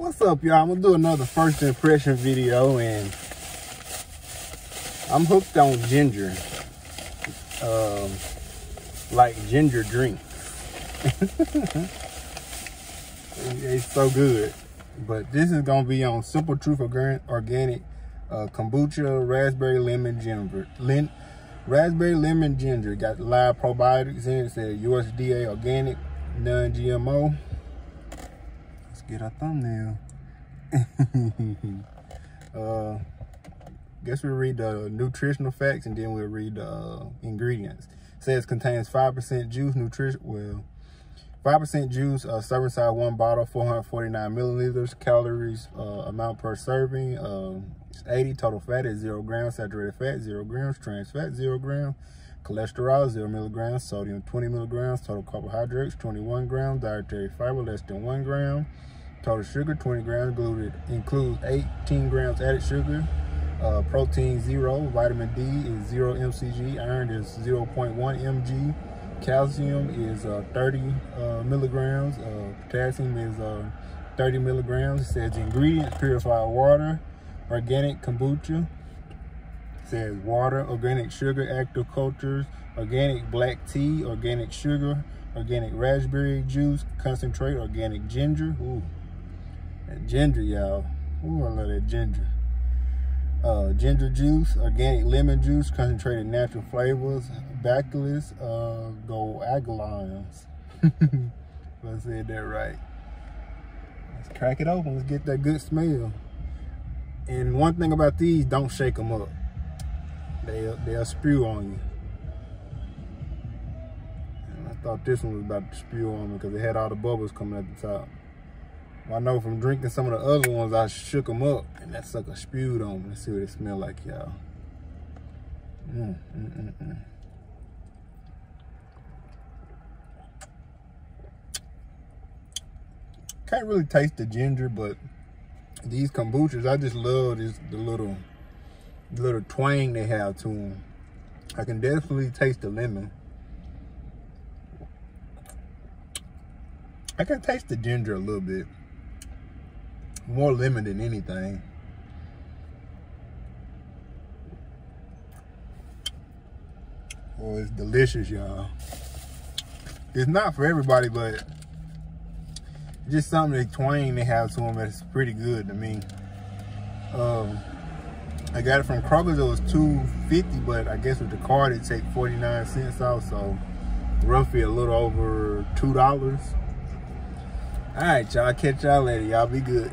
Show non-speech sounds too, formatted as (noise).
What's up, y'all? I'm gonna do another first impression video, and I'm hooked on ginger. Um, like ginger drink. (laughs) it's so good. But this is gonna be on Simple Truth Organic uh, Kombucha Raspberry Lemon Ginger. Raspberry Lemon Ginger. Got live probiotics in it. it says USDA Organic, non-GMO. Get a thumbnail. (laughs) uh, guess we'll read the nutritional facts and then we'll read the uh, ingredients. It says contains 5% juice, nutrition, well, 5% juice, uh, serving size one bottle, 449 milliliters, calories, uh, amount per serving, uh, 80, total fat is zero grams, saturated fat, zero grams, trans fat, zero grams, cholesterol, zero milligrams, sodium, 20 milligrams, total carbohydrates, 21 grams, dietary fiber, less than one gram, total sugar, 20 grams, gluten, includes 18 grams added sugar, uh, protein zero, vitamin D is zero mcg, iron is 0.1 mg, calcium is uh, 30 uh, milligrams, uh, potassium is uh, 30 milligrams. It says ingredients, purified water, organic kombucha. It says water, organic sugar, active cultures, organic black tea, organic sugar, organic raspberry juice, concentrate, organic ginger. Ooh, that ginger, y'all. Ooh, I love that ginger uh, ginger juice, organic lemon juice, concentrated natural flavors, bacillus, uh, goagulanins. (laughs) I said that right. Let's crack it open. Let's get that good smell. And one thing about these, don't shake them up. They'll, they'll spew on you. And I thought this one was about to spew on me because it had all the bubbles coming at the top. I know from drinking some of the other ones, I shook them up and that sucker spewed on me. Let's see what it smell like, y'all. Mm, mm, mm, mm. Can't really taste the ginger, but these kombuchas, I just love this the little, the little twang they have to them. I can definitely taste the lemon. I can taste the ginger a little bit more lemon than anything. Oh, it's delicious, y'all. It's not for everybody, but just something that twang they have to them that's pretty good to me. Um, I got it from Kroger's. It was 250 but I guess with the card, it take 49 cents off. So roughly a little over $2. All right, y'all. Catch y'all later. Y'all be good.